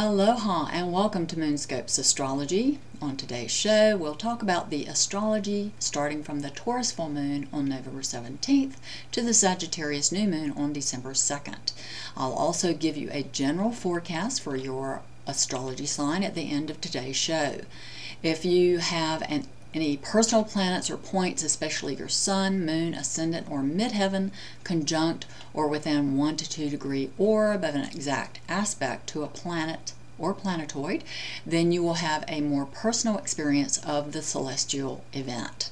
Aloha and welcome to Moonscopes Astrology. On today's show, we'll talk about the astrology starting from the Taurus full moon on November 17th to the Sagittarius new moon on December 2nd. I'll also give you a general forecast for your astrology sign at the end of today's show. If you have an any personal planets or points, especially your sun, moon, ascendant, or midheaven, conjunct or within 1 to 2 degree orb of an exact aspect to a planet or planetoid, then you will have a more personal experience of the celestial event.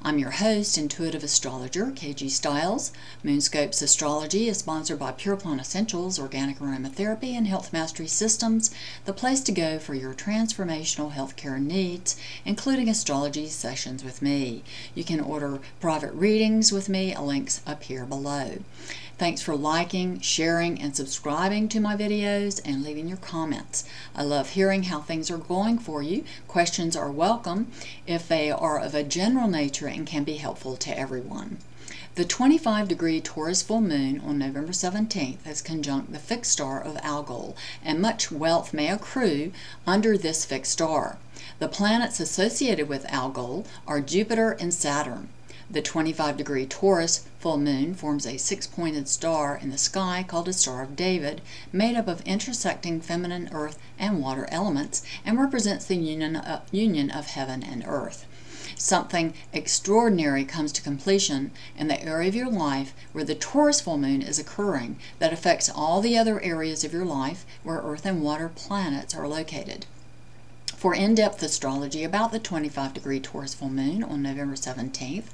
I'm your host, intuitive astrologer KG Stiles. Moonscopes Astrology is sponsored by Pure Plant Essentials, Organic Aromatherapy, and Health Mastery Systems, the place to go for your transformational healthcare needs, including astrology sessions with me. You can order private readings with me, a link's up here below. Thanks for liking, sharing, and subscribing to my videos and leaving your comments. I love hearing how things are going for you. Questions are welcome if they are of a general nature and can be helpful to everyone. The 25 degree Taurus full moon on November 17th has conjunct the fixed star of Algol, and much wealth may accrue under this fixed star. The planets associated with Algol are Jupiter and Saturn. The 25 degree Taurus full moon forms a six pointed star in the sky called a Star of David, made up of intersecting feminine earth and water elements, and represents the union uh, union of heaven and earth. Something extraordinary comes to completion in the area of your life where the Taurus full moon is occurring that affects all the other areas of your life where earth and water planets are located. For in-depth astrology about the 25 degree Taurus full moon on November 17th,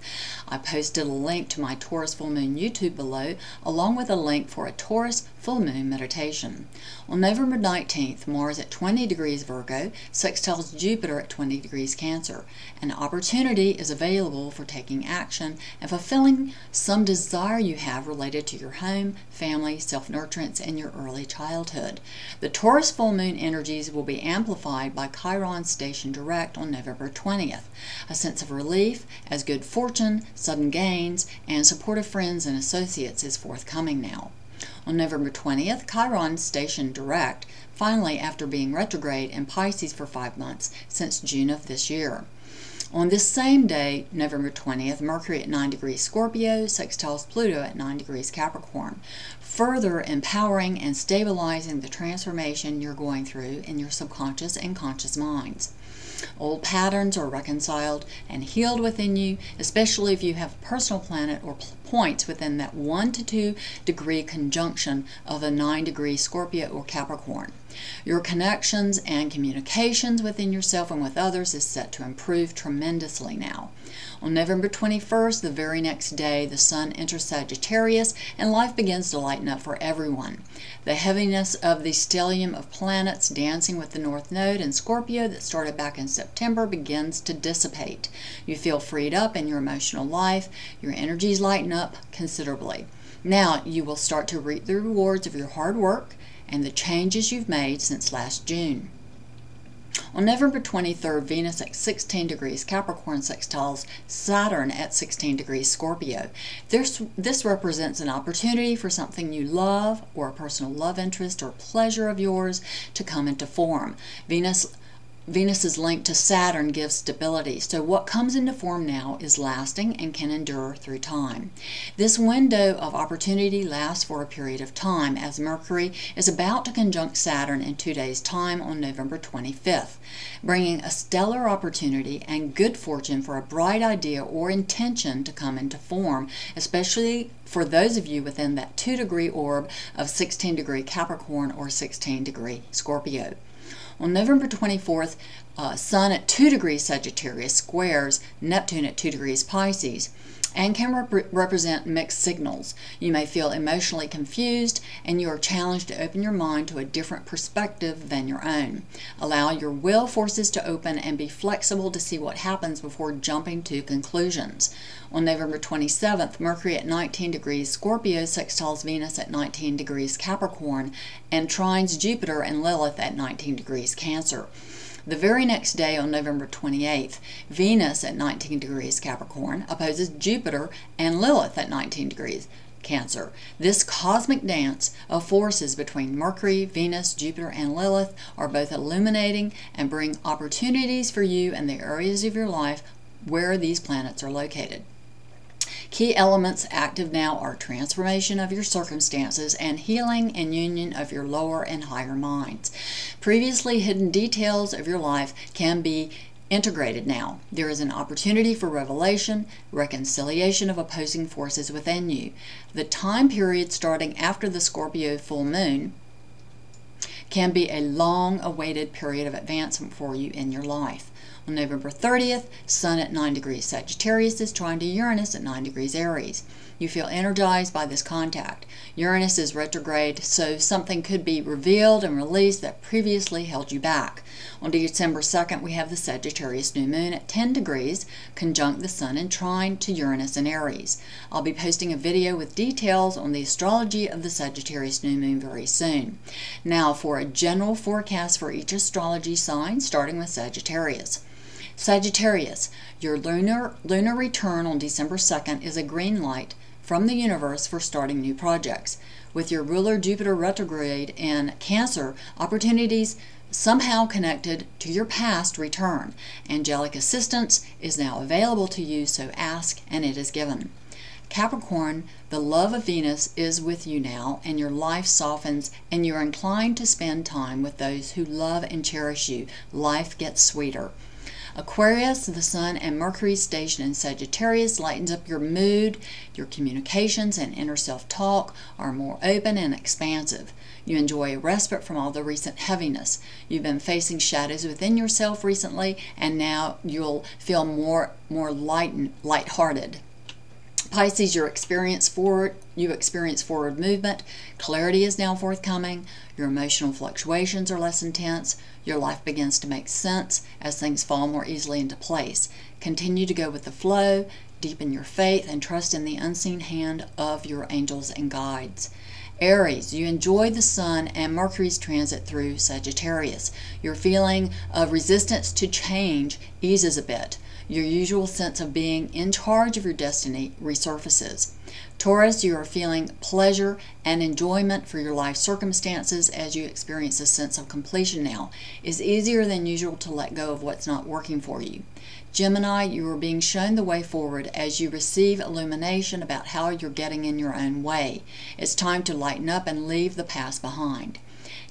I posted a link to my Taurus full moon YouTube below, along with a link for a Taurus full moon meditation. On November 19th, Mars at 20 degrees Virgo sextiles Jupiter at 20 degrees Cancer. An opportunity is available for taking action and fulfilling some desire you have related to your home, family, self-nurturance, and your early childhood. The Taurus full moon energies will be amplified by Chiron station direct on November 20th. A sense of relief as good fortune, sudden gains, and supportive friends and associates is forthcoming now. On November 20th, Chiron stationed direct, finally after being retrograde in Pisces for five months since June of this year. On this same day, November 20th, Mercury at 9 degrees Scorpio sextiles Pluto at 9 degrees Capricorn, further empowering and stabilizing the transformation you're going through in your subconscious and conscious minds. Old patterns are reconciled and healed within you, especially if you have personal planet or points within that 1 to 2 degree conjunction of a 9 degree Scorpio or Capricorn. Your connections and communications within yourself and with others is set to improve tremendously now. On November 21st, the very next day, the Sun enters Sagittarius and life begins to lighten up for everyone. The heaviness of the stellium of planets dancing with the North Node in Scorpio that started back in September begins to dissipate. You feel freed up in your emotional life, your energies lighten up considerably. Now you will start to reap the rewards of your hard work and the changes you've made since last June. On November 23rd, Venus at 16 degrees Capricorn sextiles Saturn at 16 degrees Scorpio. This, this represents an opportunity for something you love or a personal love interest or pleasure of yours to come into form. Venus Venus's link to Saturn gives stability, so what comes into form now is lasting and can endure through time. This window of opportunity lasts for a period of time as Mercury is about to conjunct Saturn in two days' time on November 25th, bringing a stellar opportunity and good fortune for a bright idea or intention to come into form, especially for those of you within that 2 degree orb of 16 degree Capricorn or 16 degree Scorpio. On November 24th, uh, Sun at 2 degrees Sagittarius squares Neptune at 2 degrees Pisces and can rep represent mixed signals. You may feel emotionally confused and you are challenged to open your mind to a different perspective than your own. Allow your will forces to open and be flexible to see what happens before jumping to conclusions. On November 27th, Mercury at 19 degrees Scorpio sextiles Venus at 19 degrees Capricorn and trines Jupiter and Lilith at 19 degrees Cancer. The very next day, on November 28th, Venus at 19 degrees Capricorn opposes Jupiter and Lilith at 19 degrees Cancer. This cosmic dance of forces between Mercury, Venus, Jupiter, and Lilith are both illuminating and bring opportunities for you and the areas of your life where these planets are located. Key elements active now are transformation of your circumstances and healing and union of your lower and higher minds. Previously hidden details of your life can be integrated now. There is an opportunity for revelation, reconciliation of opposing forces within you. The time period starting after the Scorpio full moon can be a long awaited period of advancement for you in your life. On November 30th, Sun at 9 degrees Sagittarius is trine to Uranus at 9 degrees Aries. You feel energized by this contact. Uranus is retrograde, so something could be revealed and released that previously held you back. On December 2nd, we have the Sagittarius new moon at 10 degrees, conjunct the Sun and trine to Uranus and Aries. I'll be posting a video with details on the astrology of the Sagittarius new moon very soon. Now, for a general forecast for each astrology sign, starting with Sagittarius. Sagittarius, your lunar, lunar return on December 2nd is a green light from the universe for starting new projects. With your ruler Jupiter retrograde in Cancer, opportunities somehow connected to your past return. Angelic assistance is now available to you, so ask and it is given. Capricorn, the love of Venus is with you now, and your life softens, and you're inclined to spend time with those who love and cherish you. Life gets sweeter. Aquarius, the Sun, and Mercury station in Sagittarius lightens up your mood. Your communications and inner self talk are more open and expansive. You enjoy a respite from all the recent heaviness. You've been facing shadows within yourself recently, and now you'll feel more more light lighthearted. Pisces, your experience forward, you experience forward movement. Clarity is now forthcoming. Your emotional fluctuations are less intense. Your life begins to make sense as things fall more easily into place. Continue to go with the flow, deepen your faith, and trust in the unseen hand of your angels and guides. Aries, you enjoy the Sun and Mercury's transit through Sagittarius. Your feeling of resistance to change eases a bit. Your usual sense of being in charge of your destiny resurfaces. Taurus, you are feeling pleasure and enjoyment for your life circumstances as you experience a sense of completion now. It's easier than usual to let go of what's not working for you. Gemini, you are being shown the way forward as you receive illumination about how you're getting in your own way. It's time to lighten up and leave the past behind.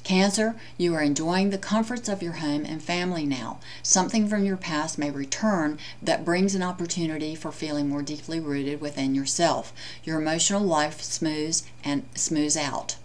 Cancer, you are enjoying the comforts of your home and family now. Something from your past may return that brings an opportunity for feeling more deeply rooted within yourself. Your emotional life smooths and smooths out.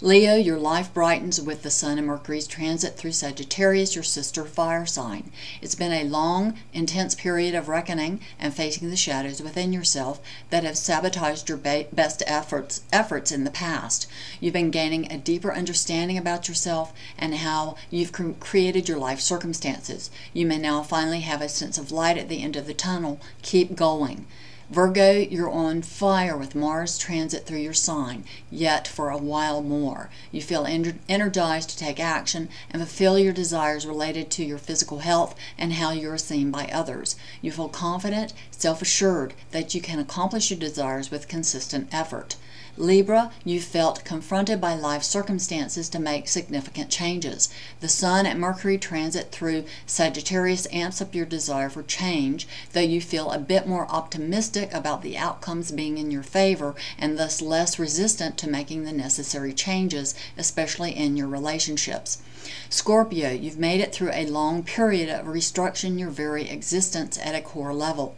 Leo, your life brightens with the Sun and Mercury's transit through Sagittarius, your sister fire sign. It's been a long, intense period of reckoning and facing the shadows within yourself that have sabotaged your best efforts, efforts in the past. You've been gaining a deeper understanding about yourself and how you've created your life circumstances. You may now finally have a sense of light at the end of the tunnel. Keep going. Virgo, you're on fire with Mars transit through your sign, yet for a while more. You feel energized to take action and fulfill your desires related to your physical health and how you're seen by others. You feel confident, self assured that you can accomplish your desires with consistent effort. Libra, you felt confronted by life circumstances to make significant changes. The Sun and Mercury transit through Sagittarius amps up your desire for change, though you feel a bit more optimistic about the outcomes being in your favor and thus less resistant to making the necessary changes, especially in your relationships. Scorpio, you've made it through a long period of restructuring your very existence at a core level.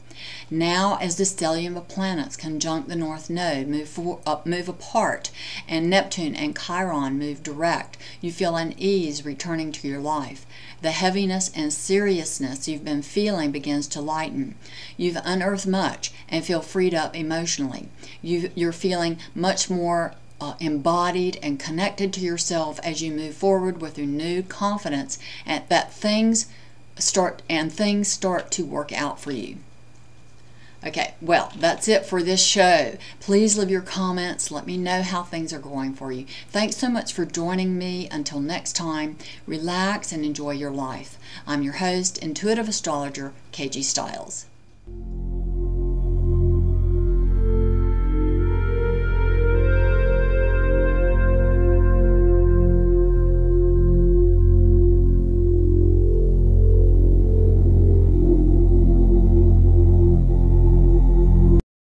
Now, as the stellium of planets conjunct the North Node move, for, uh, move apart, and Neptune and Chiron move direct, you feel an ease returning to your life. The heaviness and seriousness you've been feeling begins to lighten. You've unearthed much and feel freed up emotionally. You, you're feeling much more uh, embodied and connected to yourself as you move forward with renewed confidence and that things start and things start to work out for you. Okay, well, that's it for this show. Please leave your comments. Let me know how things are going for you. Thanks so much for joining me. Until next time, relax and enjoy your life. I'm your host, intuitive astrologer, KG Stiles.